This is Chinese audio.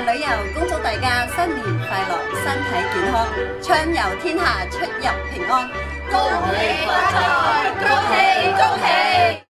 旅游恭祝大家新年快乐身体健康畅游天下出入平安。恭喜